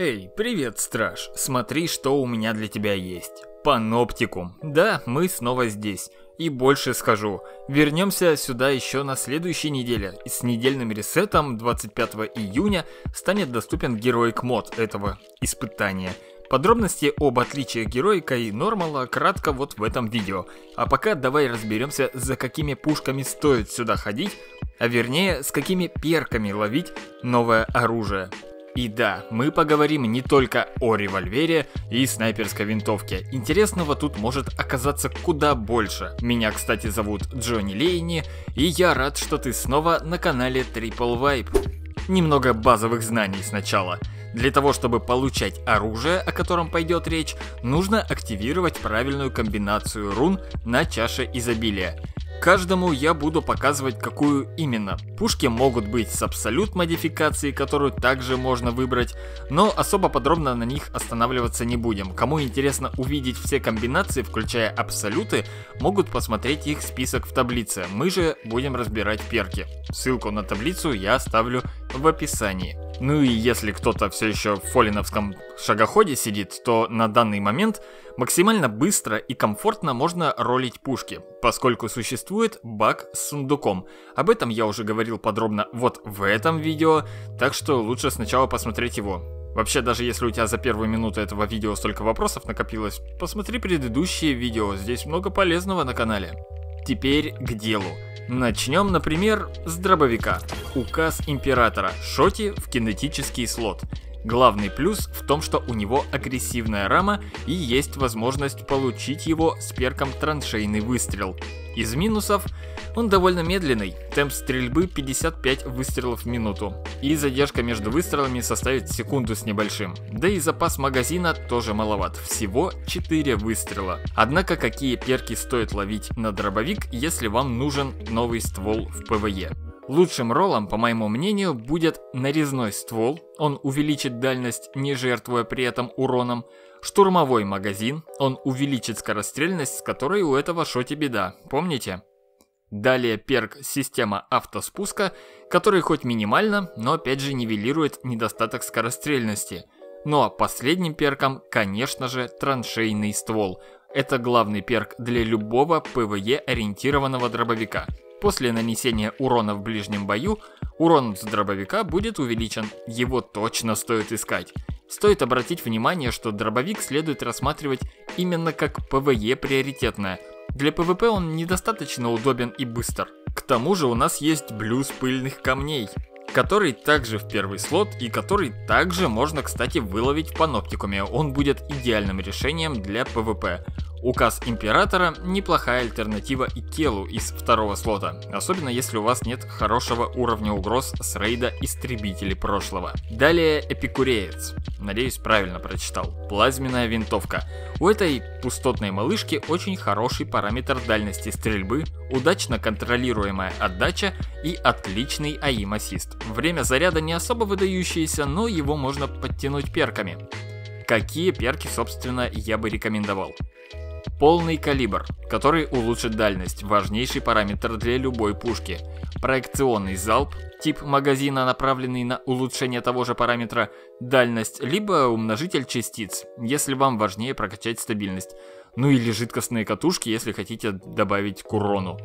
Эй, привет, страж. Смотри, что у меня для тебя есть. Паноптикум. Да, мы снова здесь. И больше скажу. Вернемся сюда еще на следующей неделе. И с недельным ресетом 25 июня станет доступен героик мод этого испытания. Подробности об отличиях героика и нормала кратко вот в этом видео. А пока давай разберемся, за какими пушками стоит сюда ходить, а вернее, с какими перками ловить новое оружие. И да, мы поговорим не только о револьвере и снайперской винтовке. Интересного тут может оказаться куда больше. Меня, кстати, зовут Джонни Лейни, и я рад, что ты снова на канале Triple Vibe. Немного базовых знаний сначала. Для того, чтобы получать оружие, о котором пойдет речь, нужно активировать правильную комбинацию рун на чаше изобилия. Каждому я буду показывать, какую именно. Пушки могут быть с абсолют модификацией, которую также можно выбрать, но особо подробно на них останавливаться не будем. Кому интересно увидеть все комбинации, включая абсолюты, могут посмотреть их список в таблице. Мы же будем разбирать перки. Ссылку на таблицу я оставлю в описании. Ну и если кто-то все еще в фолиновском шагоходе сидит, то на данный момент максимально быстро и комфортно можно ролить пушки, поскольку существует баг с сундуком. Об этом я уже говорил подробно вот в этом видео, так что лучше сначала посмотреть его. Вообще, даже если у тебя за первую минуту этого видео столько вопросов накопилось, посмотри предыдущие видео, здесь много полезного на канале. Теперь к делу. Начнем, например, с дробовика. Указ императора. Шоти в кинетический слот. Главный плюс в том, что у него агрессивная рама и есть возможность получить его с перком траншейный выстрел. Из минусов он довольно медленный, темп стрельбы 55 выстрелов в минуту, и задержка между выстрелами составит секунду с небольшим. Да и запас магазина тоже маловат, всего 4 выстрела. Однако какие перки стоит ловить на дробовик, если вам нужен новый ствол в PvE? Лучшим роллом, по моему мнению, будет нарезной ствол, он увеличит дальность, не жертвуя при этом уроном, штурмовой магазин, он увеличит скорострельность, с которой у этого шотти беда, помните? Далее перк система автоспуска, который хоть минимально, но опять же нивелирует недостаток скорострельности. Ну а последним перком, конечно же, траншейный ствол. Это главный перк для любого PvE ориентированного дробовика. После нанесения урона в ближнем бою, урон с дробовика будет увеличен, его точно стоит искать. Стоит обратить внимание, что дробовик следует рассматривать именно как PvE приоритетное. Для PvP он недостаточно удобен и быстр. К тому же у нас есть Блюз пыльных камней, который также в первый слот и который также можно, кстати, выловить в паноптикуме. Он будет идеальным решением для PvP. Указ Императора – неплохая альтернатива и Келу из второго слота, особенно если у вас нет хорошего уровня угроз с рейда Истребители прошлого. Далее Эпикуреец. Надеюсь, правильно прочитал. Плазменная винтовка. У этой пустотной малышки очень хороший параметр дальности стрельбы, удачно контролируемая отдача и отличный аим-ассист. Время заряда не особо выдающееся, но его можно подтянуть перками. Какие перки, собственно, я бы рекомендовал? Полный калибр, который улучшит дальность, важнейший параметр для любой пушки. Проекционный залп, тип магазина, направленный на улучшение того же параметра, дальность, либо умножитель частиц, если вам важнее прокачать стабильность. Ну или жидкостные катушки, если хотите добавить к урону.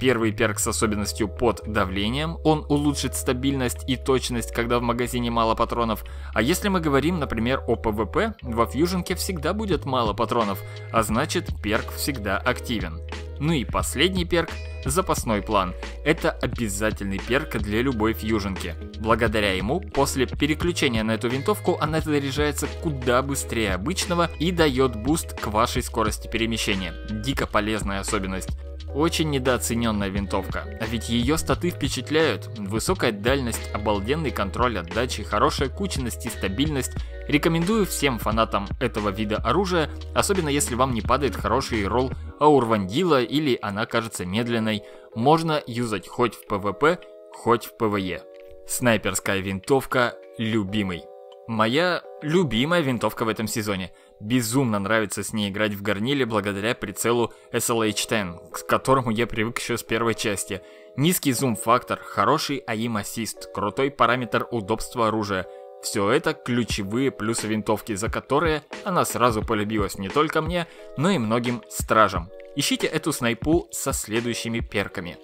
Первый перк с особенностью под давлением, он улучшит стабильность и точность, когда в магазине мало патронов. А если мы говорим, например, о PvP, во фьюженке всегда будет мало патронов, а значит перк всегда активен. Ну и последний перк – запасной план. Это обязательный перк для любой фьюженки. Благодаря ему, после переключения на эту винтовку, она заряжается куда быстрее обычного и дает буст к вашей скорости перемещения. Дико полезная особенность. Очень недооцененная винтовка, а ведь ее статы впечатляют. Высокая дальность, обалденный контроль отдачи, хорошая кучность и стабильность. Рекомендую всем фанатам этого вида оружия, особенно если вам не падает хороший ролл Аурвандила или она кажется медленной. Можно юзать хоть в PvP, хоть в PvE. Снайперская винтовка – любимый. Моя любимая винтовка в этом сезоне. Безумно нравится с ней играть в горниле благодаря прицелу SLH-10, к которому я привык еще с первой части. Низкий зум-фактор, хороший aim assist, крутой параметр удобства оружия. Все это ключевые плюсы винтовки, за которые она сразу полюбилась не только мне, но и многим стражам. Ищите эту снайпу со следующими перками.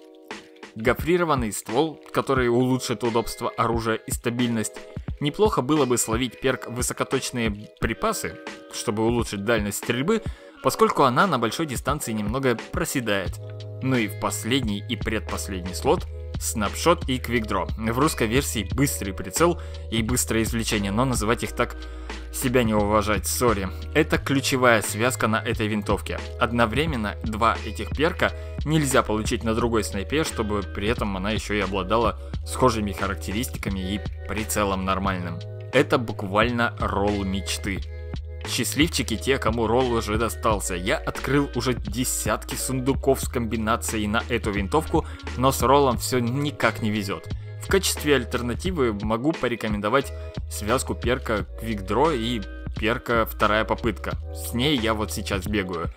Гофрированный ствол, который улучшит удобство оружия и стабильность. Неплохо было бы словить перк высокоточные припасы, чтобы улучшить дальность стрельбы, поскольку она на большой дистанции немного проседает. Ну и в последний и предпоследний слот Снапшот и Квикдро. В русской версии быстрый прицел и быстрое извлечение, но называть их так себя не уважать, сори. Это ключевая связка на этой винтовке. Одновременно два этих перка нельзя получить на другой снайпе, чтобы при этом она еще и обладала схожими характеристиками и прицелом нормальным. Это буквально ролл мечты. Счастливчики те, кому ролл уже достался. Я открыл уже десятки сундуков с комбинацией на эту винтовку, но с роллом все никак не везет. В качестве альтернативы могу порекомендовать связку перка Draw и перка вторая попытка. С ней я вот сейчас бегаю.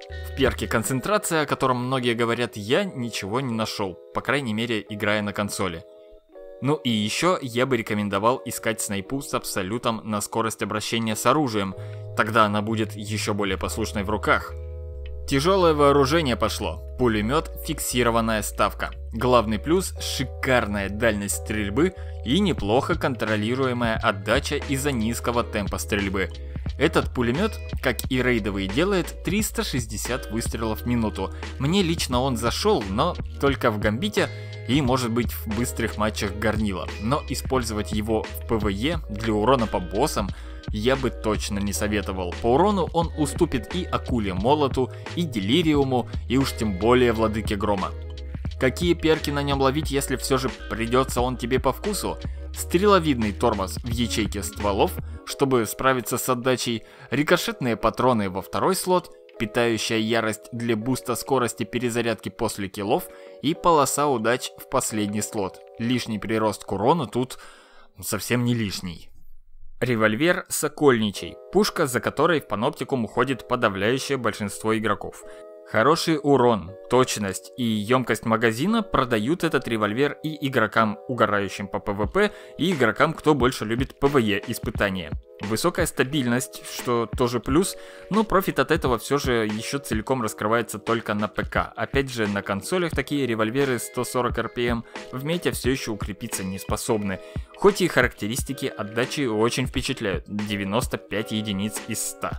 В перке концентрация, о котором многие говорят, я ничего не нашел, по крайней мере играя на консоли. Ну и еще я бы рекомендовал искать снайпу с абсолютом на скорость обращения с оружием, тогда она будет еще более послушной в руках. Тяжелое вооружение пошло. Пулемет – фиксированная ставка. Главный плюс – шикарная дальность стрельбы и неплохо контролируемая отдача из-за низкого темпа стрельбы. Этот пулемет, как и рейдовый, делает 360 выстрелов в минуту. Мне лично он зашел, но только в гамбите и может быть в быстрых матчах горнила, но использовать его в PvE для урона по боссам я бы точно не советовал. По урону он уступит и Акуле Молоту, и Делириуму, и уж тем более Владыке Грома. Какие перки на нем ловить, если все же придется он тебе по вкусу? Стреловидный тормоз в ячейке стволов, чтобы справиться с отдачей, рикошетные патроны во второй слот питающая ярость для буста скорости перезарядки после киллов и полоса удач в последний слот. Лишний прирост к урону тут совсем не лишний. Револьвер Сокольничий, пушка, за которой в паноптикум уходит подавляющее большинство игроков. Хороший урон, точность и емкость магазина продают этот револьвер и игрокам, угорающим по PvP, и игрокам, кто больше любит PvE испытания. Высокая стабильность, что тоже плюс, но профит от этого все же еще целиком раскрывается только на ПК. Опять же, на консолях такие револьверы 140 RPM в мете все еще укрепиться не способны. Хоть и характеристики отдачи очень впечатляют, 95 единиц из 100.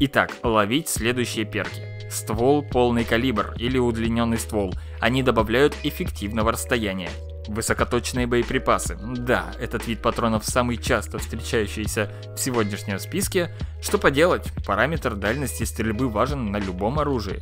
Итак, ловить следующие перки. Ствол полный калибр или удлиненный ствол. Они добавляют эффективного расстояния. Высокоточные боеприпасы. Да, этот вид патронов самый часто встречающийся в сегодняшнем списке. Что поделать, параметр дальности стрельбы важен на любом оружии.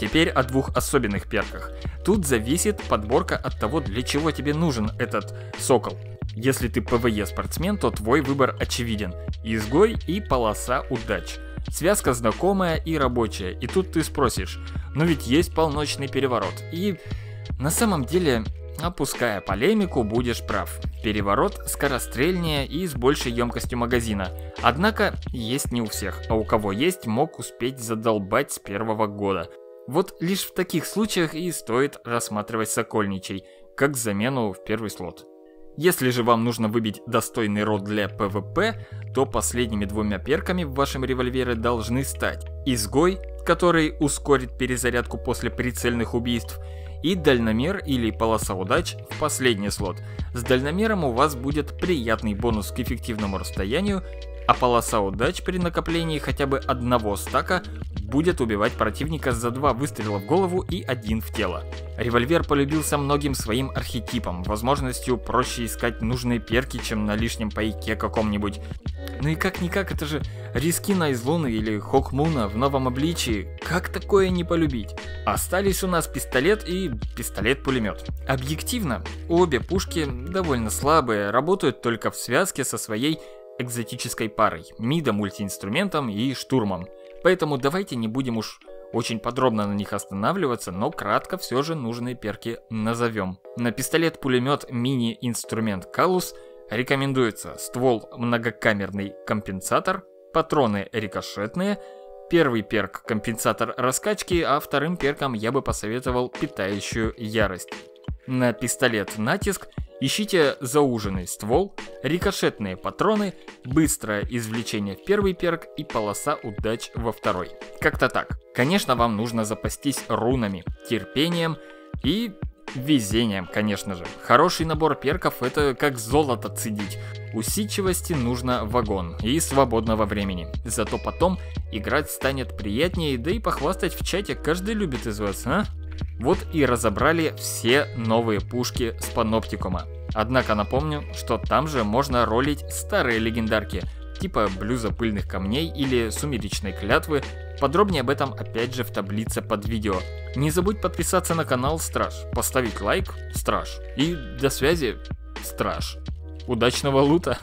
Теперь о двух особенных перках. Тут зависит подборка от того, для чего тебе нужен этот сокол. Если ты PvE спортсмен, то твой выбор очевиден. Изгой и полоса удач. Связка знакомая и рабочая, и тут ты спросишь, но ведь есть полночный переворот. И на самом деле Опуская полемику, будешь прав. Переворот скорострельнее и с большей емкостью магазина. Однако, есть не у всех, а у кого есть, мог успеть задолбать с первого года. Вот лишь в таких случаях и стоит рассматривать Сокольничий, как замену в первый слот. Если же вам нужно выбить достойный ролл для PvP, то последними двумя перками в вашем револьвере должны стать Изгой, который ускорит перезарядку после прицельных убийств, и дальномер или полоса удач в последний слот. С дальномером у вас будет приятный бонус к эффективному расстоянию, а полоса удач при накоплении хотя бы одного стака будет убивать противника за два выстрела в голову и один в тело. Револьвер полюбился многим своим архетипом, возможностью проще искать нужные перки, чем на лишнем пайке каком-нибудь. Ну и как-никак, это же Рискина из Луны или Хокмуна в новом обличии. Как такое не полюбить? Остались у нас пистолет и пистолет-пулемет. Объективно, обе пушки довольно слабые, работают только в связке со своей экзотической парой, мидом, мультиинструментом и штурмом. Поэтому давайте не будем уж очень подробно на них останавливаться, но кратко все же нужные перки назовем. На пистолет-пулемет мини-инструмент Калус рекомендуется ствол многокамерный компенсатор, патроны рикошетные, первый перк компенсатор раскачки, а вторым перком я бы посоветовал питающую ярость. На пистолет натиск ищите зауженный ствол, рикошетные патроны, быстрое извлечение в первый перк и полоса удач во второй. Как-то так. Конечно, вам нужно запастись рунами, терпением и везением, конечно же. Хороший набор перков это как золото цедить. Усидчивости нужно вагон и свободного времени. Зато потом играть станет приятнее, да и похвастать в чате каждый любит из вас, а? Вот и разобрали все новые пушки с паноптикума. Однако напомню, что там же можно ролить старые легендарки, типа блюза пыльных камней или сумеречной клятвы. Подробнее об этом опять же в таблице под видео. Не забудь подписаться на канал Страж, поставить лайк Страж и до связи Страж. Удачного лута!